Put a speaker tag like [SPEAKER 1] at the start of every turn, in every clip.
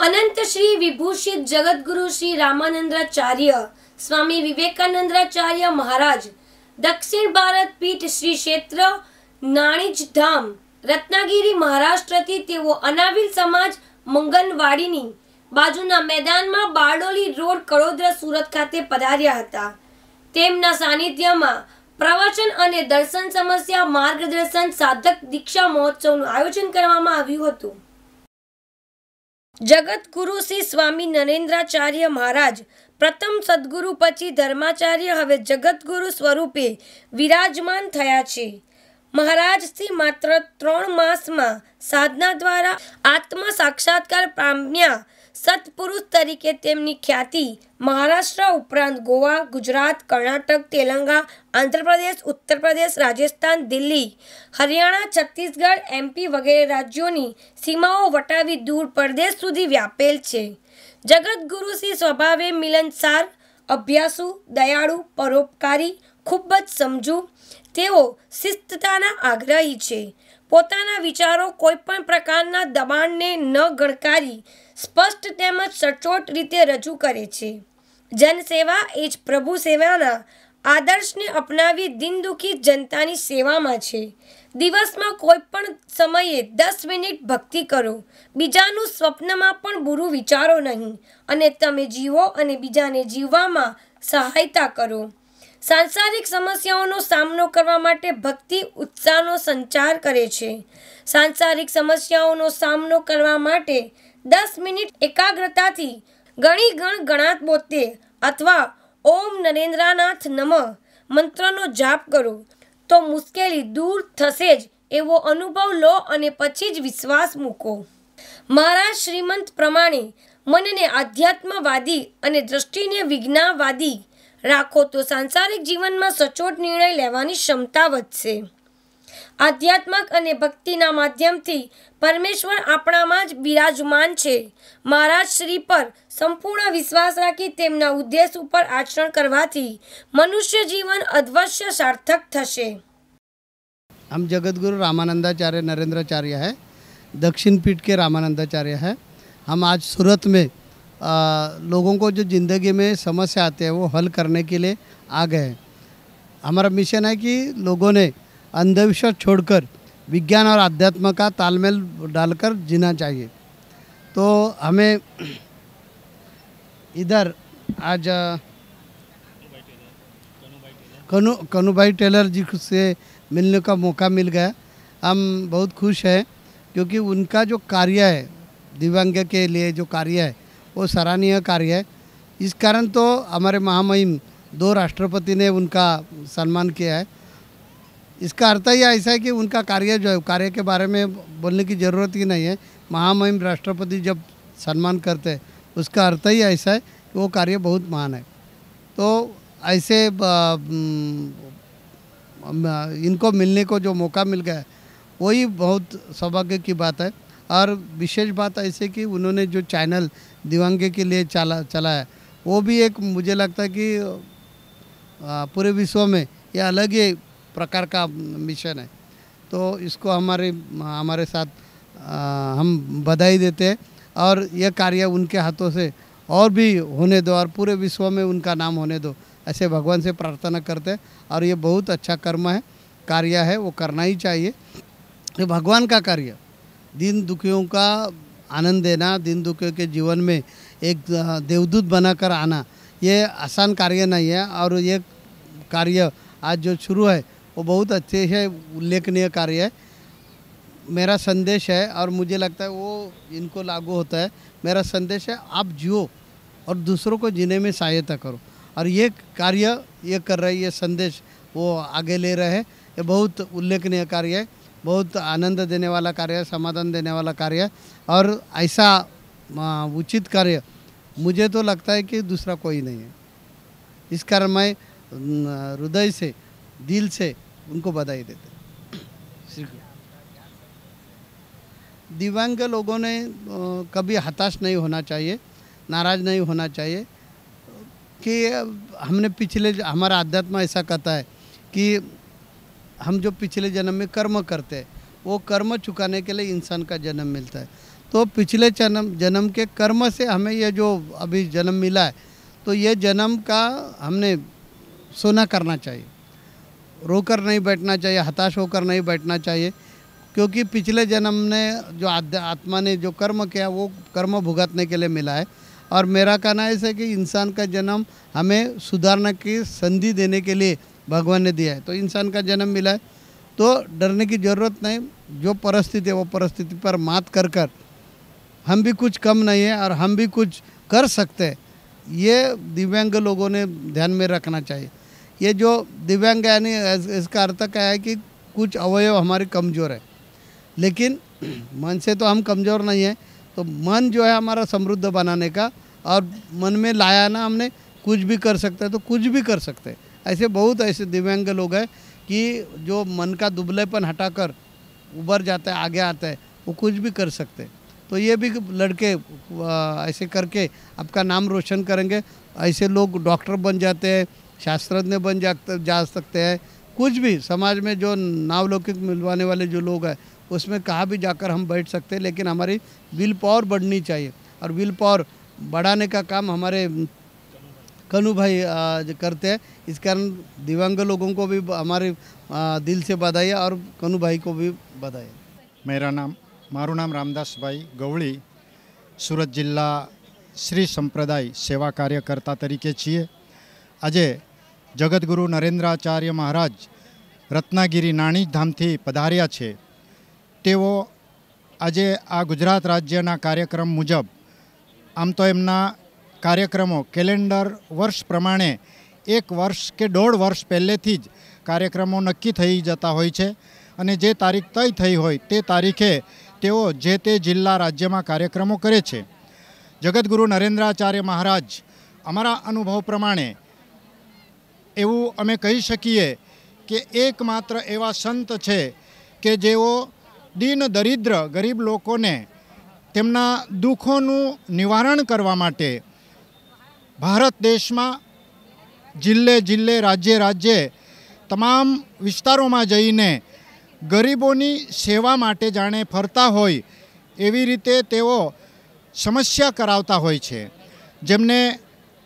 [SPEAKER 1] અનંત શ્રી વિભૂષિત જગતગુરુ શ્રી રામાનંદ્રાચાર્ય, સ્વામી વિવેકાનંદ્રાચાર્ય મહારાજ, દક્ષિણ ભારત પીઠ શ્રી ક્ષેત્ર, નાણીજ ધામ, રત્નાગીરી મહારાષ્ટ્રથી તેઓ અનાવિલ સમાજ મંગનવાડીની બાજુના મેદાનમાં બારડોલી રોડ કડોદરા સુરત ખાતે પધાર્યા હતા. તેમના સાનિધ્યમાં પ્રવચન અને દર્શન સમસ્યા માર્ગદર્શન સાધક દીક્ષા મહોત્સવનું આયોજન કરવામાં આવ્યું હતું. જગતગુરુ શ્રી સ્વામી નરેન્દ્રાચાર્ય મહારાજ, પ્રથમ સદગુરુ પછી ધર્માચાર્ય, હવે જગતગુરુ સ્વરૂપે વિરાજમાન થયા છે. મહારાજથી માત્ર ત્રણ માસમાં સાધના દ્વારા આત્મ સાક્ષાત્કાર પામ્યા સત્પુરુષ તરીકે તેમની ખ્યાતિ મહારાષ્ટ્ર ઉપરાંત ગોવા, ગુજરાત, કર્ણાટક, તેલંગા, આંધ્રપ્રદેશ ઉત્તર પ્રદેશ રાજસ્થાન, દિલ્હી, હરિયાણા, છત્તીસગઢ, એમપી વગેરે રાજ્યોની સીમાઓ વટાવી દૂર પરદેશ સુધી વ્યાપેલ છે. જગતગુરુ શ્રી સ્વભાવે મિલનસાર, અભ્યાસુ, દયાળુ, પરોપકારી, ખૂબ જ સમજુ. તેઓ શિસ્તતાના આગ્રહી છે. પોતાના વિચારો કોઈપણ પ્રકારના દબાણને ન ગણકારી, સ્પષ્ટ તેમજ સચોટ રીતે રજૂ કરે છે. જનસેવા એ જ પ્રભુ સેવાના આદર્શને અપનાવી દિનદુખી જનતાની સેવામાં છે. દિવસમાં કોઈ પણ સમયે દસ મિનિટ ભક્તિ કરો. બીજાનું સ્વપ્નમાં પણ બુરું વિચારો નહીં અને તમે જીવો અને બીજાને જીવવામાં સહાયતા કરો. સાંસારિક સમસ્યાઓનો સામનો કરવા માટે ભક્તિ ઉત્સાહનો સંચાર કરે છે. સાંસારિક સમસ્યાઓનો સામનો કરવા માટે દસ મિનિટ એકાગ્રતાથી ગણી ગણ ગણાત પોતે અથવા ઓમ નરેન્દ્રનાથ નમ મંત્રનો જાપ કરો. તો મુશ્કેલી દૂર થશે જ એવો અનુભવ લો અને પછી જ વિશ્વાસ મૂકો. મારા શ્રીમંત પ્રમાણે મનને આધ્યાત્મવાદી અને દ્રષ્ટિને વિજ્ઞાવાદી રાખો તો સાંસારિક જીવનમાં સચોટ નિર્ણય લેવાની ક્ષમતા વધશે આધ્યાત્મક અને ભક્તિના માધ્યમથી પરમેશ્વર આપણામાં જ બિરાજમાન છે મહારાજ શ્રી પર સંપૂર્ણ વિશ્વાસ રાખી તેમના ઉદ્દેશ ઉપર આચરણ કરવાથી મનુષ્ય જીવન અધવશ્ય સાર્થક થશે
[SPEAKER 2] हम जगतगुरु रामानंदाचार्य नरेंद्राचार्य है दक्षिण पीठ के रामानंदाचार्य है हम आज सूरत में आ, लोगों को जो ज़िंदगी में समस्या आते हैं वो हल करने के लिए आ गए हमारा मिशन है कि लोगों ने अंधविश्वास छोड़कर विज्ञान और अध्यात्म का तालमेल डालकर जीना चाहिए। तो हमें इधर आज कनु, कनुभाई टेलर जी से मिलने का मौका मिल गया। हम बहुत खुश हैं क्योंकि उनका जो कार्य है, दिव्यांग के लिए जो कार्य है वो सराहनीय कार्य है। इस कारण तो हमारे महामहिम दो राष्ट्रपति ने उनका सम्मान किया है। इसका अर्थ ही ऐसा है कि उनका कार्य जो है, कार्य के बारे में बोलने की ज़रूरत ही नहीं है। महामहिम राष्ट्रपति जब सम्मान करते हैं, उसका अर्थ ही ऐसा है कि वो कार्य बहुत महान है। तो ऐसे इनको मिलने को जो मौका मिल गया वही बहुत सौभाग्य की बात है। और विशेष बात ऐसे कि उन्होंने जो चैनल दिव्यांग के लिए चला चला है। वो भी एक मुझे लगता है कि पूरे विश्व में ये अलग ही प्रकार का मिशन है। तो इसको हमारे हमारे साथ आ, हम बधाई देते हैं और यह कार्य उनके हाथों से और भी होने दो और पूरे विश्व में उनका नाम होने दो। ऐसे भगवान से प्रार्थना करते हैं और ये बहुत अच्छा कर्म है कार्य है वो करना ही चाहिए। ये भगवान का कार्य दिन दुखियों का आनंद देना, दिन दुखियों के जीवन में एक देवदूत बनाकर आना, ये आसान कार्य नहीं है और ये कार्य आज जो शुरू है, वो बहुत अच्छे से उल्लेखनीय कार्य है। मेरा संदेश है और मुझे लगता है वो इनको लागू होता है। मेरा संदेश है आप जियो और दूसरों को जीने में सहायता करो। और ये कार्य ये कर रहे ये संदेश वो आगे ले रहे हैं। ये बहुत उल्लेखनीय कार्य है। बहुत आनंद देने वाला कार्य, समाधान देने वाला कार्य और ऐसा उचित कार्य मुझे तो लगता है कि दूसरा कोई नहीं है। इस कारण मैं हृदय से, दिल से उनको बधाई देते दिव्यांग लोगों ने कभी हताश नहीं होना चाहिए, नाराज़ नहीं होना चाहिए कि हमने पिछले, हमारा अध्यात्म ऐसा कहता है कि हम जो पिछले जन्म में कर्म करते हैं, वो कर्म चुकाने के लिए इंसान का जन्म मिलता है। तो पिछले जन्म जन्म के कर्म से हमें यह जो अभी जन्म मिला है तो ये जन्म का हमने सोना करना चाहिए। रोकर नहीं बैठना चाहिए, हताश होकर नहीं बैठना चाहिए, क्योंकि पिछले जन्म ने जो आत्मा ने जो कर्म किया, वो कर्म भुगतने के लिए मिला है। और मेरा कहना ऐसा है कि इंसान का जन्म हमें सुधारने की संधि देने के लिए भगवान ने दिया है। तो इंसान का जन्म मिला है। तो डरने की ज़रूरत नहीं। जो परिस्थिति है, वो परिस्थिति पर मात कर कर हम भी कुछ कम नहीं है और हम भी कुछ कर सकते हैं। ये दिव्यांग लोगों ने ध्यान में रखना चाहिए। ये जो दिव्यांग यानी इसका अर्थ क्या है कि कुछ अवयव हमारे कमज़ोर है। लेकिन मन से तो हम कमज़ोर नहीं है। तो मन जो है हमारा समृद्ध बनाने का और मन में लाया ना हमने, कुछ भी कर सकते हैं तो कुछ भी कर सकते हैं। ऐसे बहुत ऐसे दिव्यांग लोग हैं कि जो मन का दुबलेपन हटाकर उबर जाता है, आगे आता है, वो कुछ भी कर सकते हैं। तो ये भी लड़के ऐसे करके आपका नाम रोशन करेंगे। ऐसे लोग डॉक्टर बन जाते हैं, शास्त्रज्ञ बन जा जा सकते हैं। कुछ भी समाज में जो नावलौकिक मिलवाने वाले जो लोग हैं, उसमें कहाँ भी जाकर हम बैठ सकते हैं, लेकिन हमारी विल पावर बढ़नी चाहिए। और विल पावर बढ़ाने का काम हमारे कनु भाई आ, जो करते हैं इस कारण दिव्यांग लोगों को भी हमारे आ, दिल से बधाई और कनु भाई को भी बधाई
[SPEAKER 3] મેરા નામ મારું નામ રામદાસભાઈ ગવળી સુરત જિલ્લા શ્રી સંપ્રદાય સેવા કાર્યકર્તા તરીકે છીએ આજે જગતગુરુ નરેન્દ્રાચાર્ય મહારાજ રત્નાગીરી નાણી ધામથી પધાર્યા છે તેઓ આજે આ ગુજરાત રાજ્યના કાર્યક્રમ મુજબ આમ તો એમના કાર્યક્રમો કેલેન્ડર વર્ષ પ્રમાણે એક વર્ષ કે દોઢ વર્ષ પહેલેથી જ કાર્યક્રમો નક્કી થઈ જતા હોય છે. અને જે તારીખ તય થઈ હોય તે તારીખે તેઓ જે તે જિલ્લા રાજ્યમાં કાર્યક્રમો કરે છે. જગતગુરુ નરેન્દ્રાચાર્ય મહારાજ, અમારા અનુભવ પ્રમાણે એવું અમે કહી શકીએ કે એકમાત્ર એવા સંત છે કે જેઓ દિન દરિદ્ર ગરીબ લોકોને તેમના દુઃખોનું નિવારણ કરવા માટે ભારત દેશમાં જિલ્લે જિલ્લે, રાજ્ય રાજ્યે તમામ વિસ્તારોમાં જઈને ગરીબોની સેવા માટે જાણે ફરતા હોય એવી રીતે તેઓ સમસ્યા કરાવતા હોય છે. જેમને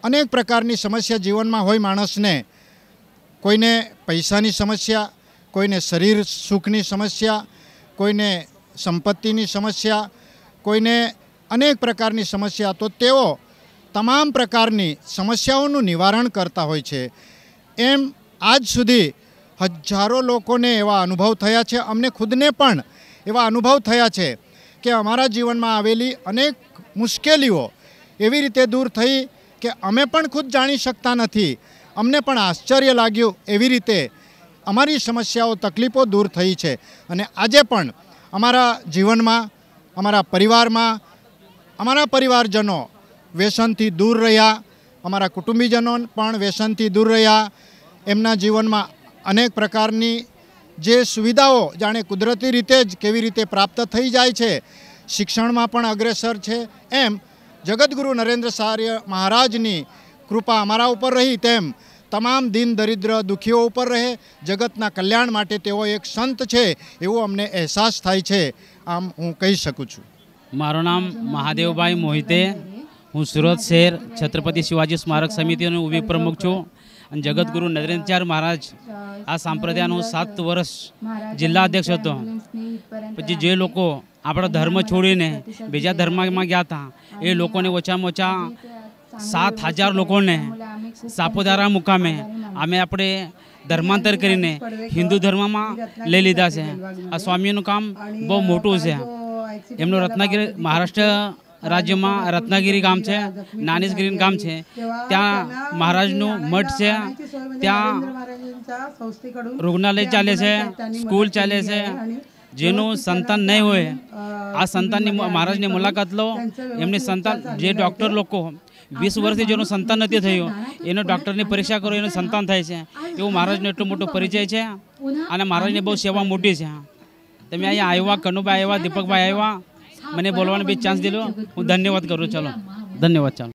[SPEAKER 3] અનેક પ્રકારની સમસ્યા જીવનમાં હોય માણસને. કોઈને પૈસાની સમસ્યા, કોઈને શરીર સુખની સમસ્યા, કોઈને સંપત્તિની સમસ્યા, કોઈને અનેક પ્રકારની સમસ્યા. તો તેઓ તમામ પ્રકારની સમસ્યાઓનું નિવારણ કરતા હોય છે. એમ આજ સુધી હજારો લોકોને એવા અનુભવ થયા છે. અમને ખુદને પણ એવા અનુભવ થયા છે કે અમારા જીવનમાં આવેલી અનેક મુશ્કેલીઓ એવી રીતે દૂર થઈ કે અમે પણ ખુદ જાણી શકતા નથી. અમને પણ આશ્ચર્ય લાગ્યું એવી રીતે અમારી સમસ્યાઓ, તકલીફો દૂર થઈ છે. અને આજે પણ અમારા જીવનમાં, અમારા પરિવારમાં, અમારા પરિવારજનો વ્યસનથી દૂર રહ્યા. અમારા કુટુંબીજનો પણ વ્યસનથી દૂર રહ્યા. એમના જીવનમાં અનેક પ્રકારની જે સુવિધાઓ, જાણે કુદરતી રીતે જ કેવી રીતે પ્રાપ્ત થઈ જાય છે, શિક્ષણમાં પણ અગ્રેસર છે. એમ જગતગુરુ નરેન્દ્ર સાર્ય મહારાજની કૃપા અમારા ઉપર રહી તેમ તમામ દિન દરિદ્ર દુઃખીઓ ઉપર રહે. જગતના કલ્યાણ માટે તેઓ એક સંત છે એવો અમને અહેસાસ થાય છે. આમ હું કહી શકું છું.
[SPEAKER 4] મારું નામ મહાદેવભાઈ મોહિતે. હું સુરત શહેર છત્રપતિ શિવાજી સ્મારક સમિતિનો ઊભી પ્રમુખ છું અને જગતગુરુ નરેન્દ્રચાર મહારાજ આ સંપ્રદાયનો સાત વર્ષ જિલ્લા અધ્યક્ષ હતો. પછી જે લોકો આપણો ધર્મ છોડીને બીજા ધર્મમાં ગયા હતા, એ લોકોને ઓછામાં ઓછા સાત હજાર લોકોને સાપુતારા મુકામે અમે આપણે ધર્માંતર કરીને હિન્દુ ધર્મમાં લઈ લીધા છે. આ સ્વામીનું કામ બહુ મોટું છે. એમનું રત્નાગીરી મહારાષ્ટ્ર રાજ્યમાં રત્નાગીરી ગામ છે નાનીસગીરી ગામ છે. ત્યાં મહારાજનું મઠ છે. ત્યાં રૂગ્ણાલય ચાલે છે, સ્કૂલ ચાલે છે. જેનું સંતાન નહીં હોય, આ સંતાનની મહારાજની મુલાકાત લો. એમની સંતાન, જે ડૉક્ટર લોકો વીસ વર્ષથી જેનું સંતાન નથી થયું, એનો ડૉક્ટરની પરીક્ષા કરો, એનું સંતાન થાય છે. એવું મહારાજનો એટલો મોટો પરિચય છે. અને મહારાજની બહુ સેવા મોટી છે. તમે અહીંયા આવ્યા, કનુભાઈ આવ્યા, દીપકભાઈ આવ્યા. મને બોલવાનો બી ચાન્સ દીધો હું ધન્યવાદ કરું ચાલો. ધન્યવાદ ચાલો.